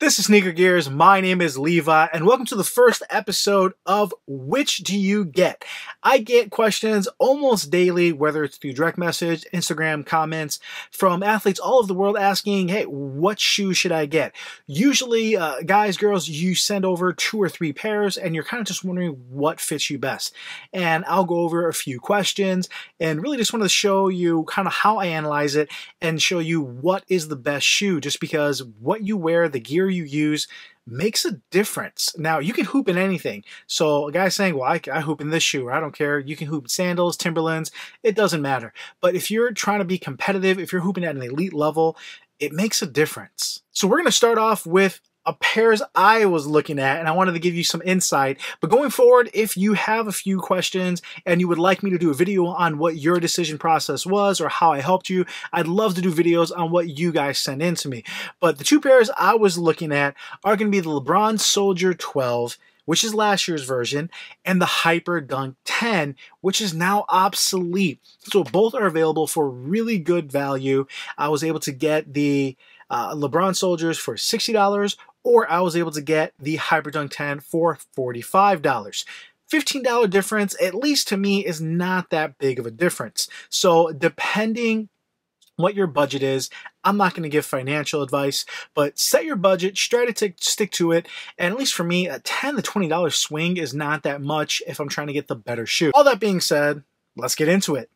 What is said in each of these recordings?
This is SneakerGearz. My name is Levi, and welcome to the first episode of Which Do You Get? I get questions almost daily, whether it's through direct message, Instagram comments, from athletes all over the world asking, hey, what shoe should I get? Usually, uh, guys, girls, you send over two or three pairs, and you're kind of just wondering what fits you best. And I'll go over a few questions and really just want to show you kind of how I analyze it and show you what is the best shoe, just because what you wear, the gear you use makes a difference. Now, you can hoop in anything. So, a guy saying, Well, I, I hoop in this shoe, or I don't care. You can hoop sandals, Timberlands, it doesn't matter. But if you're trying to be competitive, if you're hooping at an elite level, it makes a difference. So, we're going to start off with a pairs I was looking at, and I wanted to give you some insight. But going forward, if you have a few questions and you would like me to do a video on what your decision process was or how I helped you, I'd love to do videos on what you guys sent in to me. But the two pairs I was looking at are going to be the LeBron Soldier 12 which is last year's version, and the Hyperdunk 10, which is now obsolete. So both are available for really good value. I was able to get the uh, LeBron Soldiers for $60 or I was able to get the Hyperdunk 10 for $45. $15 difference, at least to me, is not that big of a difference. So depending what your budget is. I'm not going to give financial advice, but set your budget, try to stick to it. And at least for me, a 10 to $20 swing is not that much if I'm trying to get the better shoe. All that being said, let's get into it.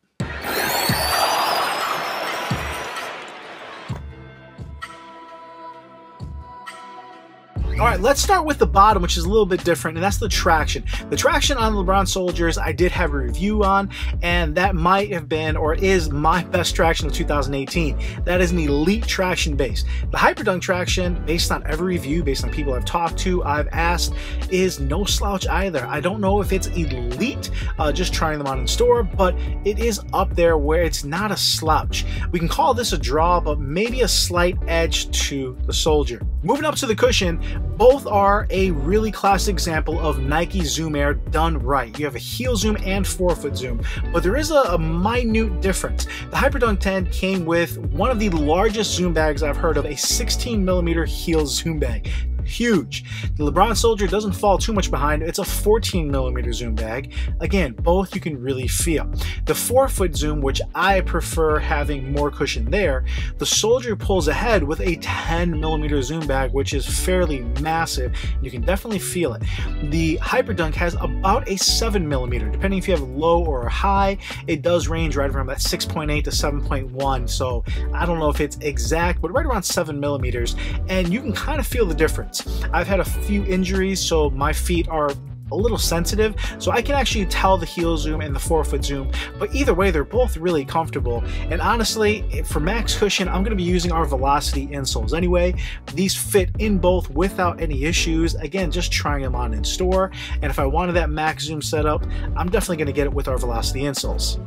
All right, let's start with the bottom, which is a little bit different, and that's the traction. The traction on the LeBron Soldiers, I did have a review on, and that might have been or is my best traction of 2018. That is an elite traction base. The Hyperdunk traction, based on every review, based on people I've talked to, I've asked, is no slouch either. I don't know if it's elite, uh, just trying them on in store, but it is up there where it's not a slouch. We can call this a draw, but maybe a slight edge to the Soldier. Moving up to the cushion, both are a really classic example of Nike Zoom Air done right. You have a heel zoom and forefoot zoom, but there is a, a minute difference. The Hyperdunk 10 came with one of the largest zoom bags I've heard of, a 16 millimeter heel zoom bag huge. The LeBron Soldier doesn't fall too much behind. It's a 14 millimeter zoom bag. Again, both you can really feel. The forefoot zoom, which I prefer having more cushion there, the Soldier pulls ahead with a 10 millimeter zoom bag, which is fairly massive. You can definitely feel it. The Hyperdunk has about a 7 millimeter, depending if you have low or high. It does range right around that 6.8 to 7.1. So I don't know if it's exact, but right around 7 millimeters, and you can kind of feel the difference. I've had a few injuries, so my feet are a little sensitive, so I can actually tell the heel zoom and the forefoot zoom, but either way, they're both really comfortable. And honestly, for max cushion, I'm going to be using our Velocity insoles anyway. These fit in both without any issues. Again, just trying them on in store. And if I wanted that max zoom setup, I'm definitely going to get it with our Velocity insoles.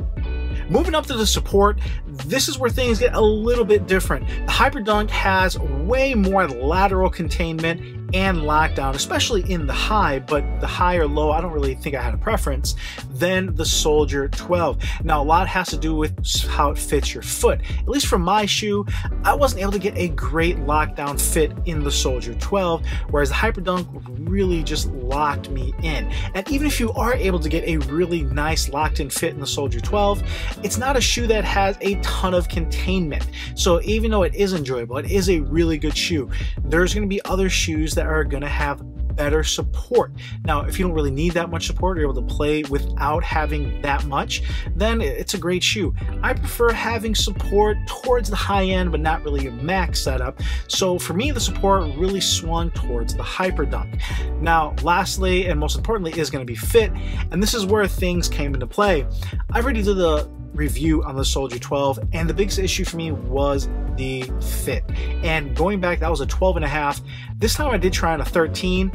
Moving up to the support, this is where things get a little bit different. The Hyperdunk has way more lateral containment and lockdown, especially in the high, but the high or low, I don't really think I had a preference, than the Soldier 12. Now, a lot has to do with how it fits your foot. At least for my shoe, I wasn't able to get a great lockdown fit in the Soldier 12, whereas the Hyperdunk really just locked me in. And even if you are able to get a really nice locked in fit in the Soldier 12, it's not a shoe that has a ton of containment. So even though it is enjoyable, it is a really good shoe. There's going to be other shoes that are going to have better support. Now, if you don't really need that much support, you're able to play without having that much, then it's a great shoe. I prefer having support towards the high end, but not really a max setup. So for me, the support really swung towards the Hyperdunk. Now, lastly, and most importantly, is going to be fit, and this is where things came into play. I already did the review on the Soldier 12, and the biggest issue for me was the fit. And going back, that was a 12 and a half. This time I did try on a 13,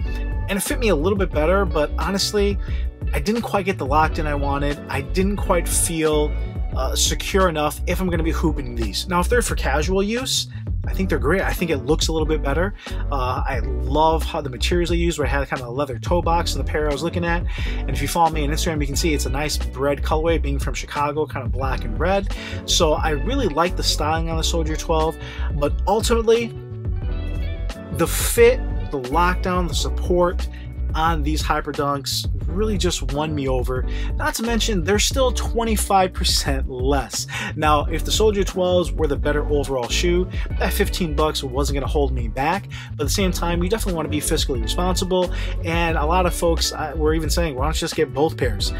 and it fit me a little bit better, but honestly, I didn't quite get the locked in I wanted. I didn't quite feel uh, secure enough if I'm going to be hooping these. Now, if they're for casual use, I think they're great. I think it looks a little bit better. Uh, I love how the materials they use, where I had kind of a leather toe box in the pair I was looking at. And if you follow me on Instagram, you can see it's a nice bread colorway, being from Chicago, kind of black and red. So I really like the styling on the Soldier 12, but ultimately, the fit, the lockdown, the support, on these Hyperdunks really just won me over. Not to mention, they're still 25% less. Now, if the Soldier 12s were the better overall shoe, that 15 bucks wasn't going to hold me back. But at the same time, you definitely want to be fiscally responsible. And a lot of folks were even saying, why don't you just get both pairs?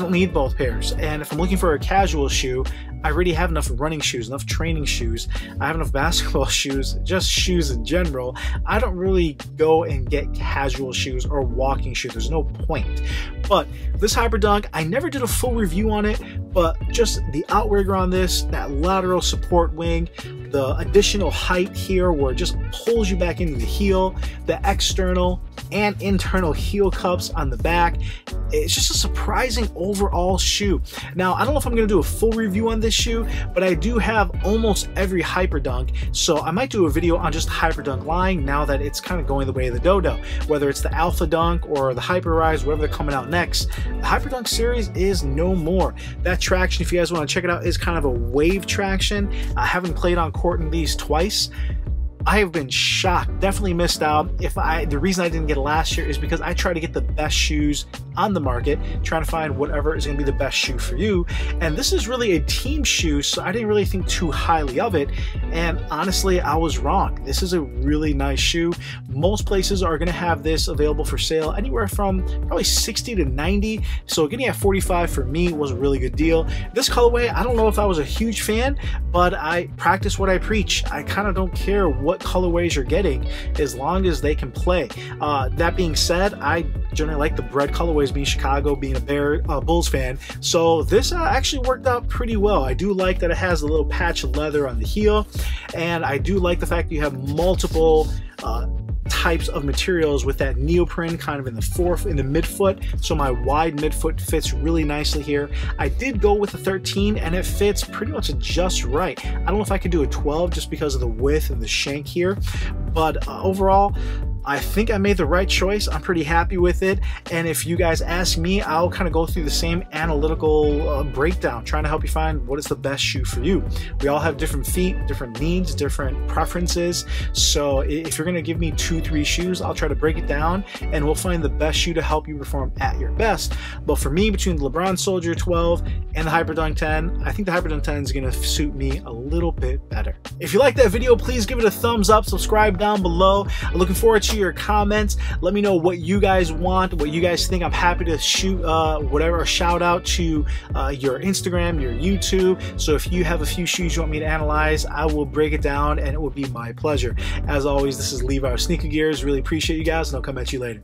Don't need both pairs. And if I'm looking for a casual shoe, I already have enough running shoes, enough training shoes. I have enough basketball shoes, just shoes in general. I don't really go and get casual shoes or walking shoes. There's no point. But this Hyperdunk, I never did a full review on it, but just the outrigger on this, that lateral support wing, the additional height here where it just pulls you back into the heel, the external and internal heel cups on the back. It's just a surprising overall shoe. Now, I don't know if I'm to do a full review on this shoe, but I do have almost every Hyperdunk, so I might do a video on just Hyperdunk line now that it's kind of going the way of the Dodo. Whether it's the Alpha Dunk or the Hyper Rise, whatever they're coming out next, the Hyperdunk series is no more. That traction, if you guys want to check it out, is kind of a wave traction. I haven't played on court in these twice, I have been shocked, definitely missed out. If I the reason I didn't get it last year is because I try to get the best shoes on the market, trying to find whatever is going to be the best shoe for you. And this is really a team shoe, so I didn't really think too highly of it. And honestly, I was wrong. This is a really nice shoe. Most places are going to have this available for sale anywhere from probably 60 to 90. So getting at 45 for me was a really good deal. This colorway, I don't know if I was a huge fan, but I practice what I preach. I kind of don't care what colorways you're getting as long as they can play. Uh, that being said, I generally like the bread colorways being Chicago, being a Bear uh, Bulls fan. So this uh, actually worked out pretty well. I do like that it has a little patch of leather on the heel, and I do like the fact that you have multiple uh, types of materials with that neoprene kind of in the fourth in the midfoot. So my wide midfoot fits really nicely here. I did go with a 13 and it fits pretty much just right. I don't know if I could do a 12 just because of the width and the shank here but uh, overall I think I made the right choice. I'm pretty happy with it. And if you guys ask me, I'll kind of go through the same analytical uh, breakdown, trying to help you find what is the best shoe for you. We all have different feet, different needs, different preferences. So if you're going to give me two, three shoes, I'll try to break it down and we'll find the best shoe to help you perform at your best. But for me, between the LeBron Soldier 12 and the Hyperdunk 10, I think the Hyperdunk 10 is going to suit me a little bit better. If you like that video, please give it a thumbs up, subscribe down below. I'm looking forward to to your comments. Let me know what you guys want, what you guys think. I'm happy to shoot uh, whatever, a shout out to uh, your Instagram, your YouTube. So if you have a few shoes you want me to analyze, I will break it down and it will be my pleasure. As always, this is Levi SneakerGearz. Really appreciate you guys and I'll come at you later.